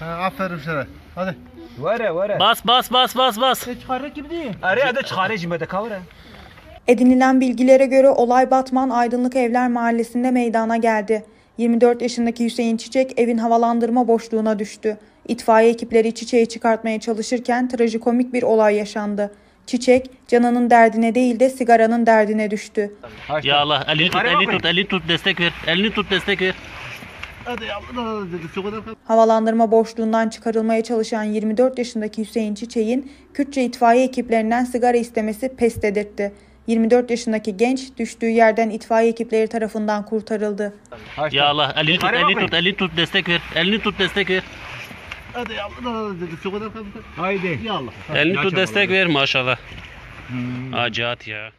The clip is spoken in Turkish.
Ha, aferin sana. Hadi. Vere vere. Bas bas bas bas bas. Çıkardık gibi değil. Araya da çıkarıcı mı da kavra. Edinilen bilgilere göre olay Batman Aydınlık Evler Mahallesi'nde meydana geldi. 24 yaşındaki Hüseyin Çiçek evin havalandırma boşluğuna düştü. İtfaiye ekipleri çiçeği çıkartmaya çalışırken trajikomik bir olay yaşandı. Çiçek canının derdine değil de sigaranın derdine düştü. Ya Allah elini tut elini tut elini tut destek ver. Elini tut destek ver. Hadi yavrum. Hadi. Kal. Havalandırma boşluğundan çıkarılmaya çalışan 24 yaşındaki Hüseyin Çiçek'in Kürtçe itfaiye ekiplerinden sigara istemesi pes dedirtti. 24 yaşındaki genç düştüğü yerden itfaiye ekipleri tarafından kurtarıldı. Ya Allah elini tut elini tut elini tut destek ver. Elini tut destek ver. Hadi yavrum. Hadi. Kal. Haydi. Ya Allah. Elini tut destek ver maşallah. Acat ya.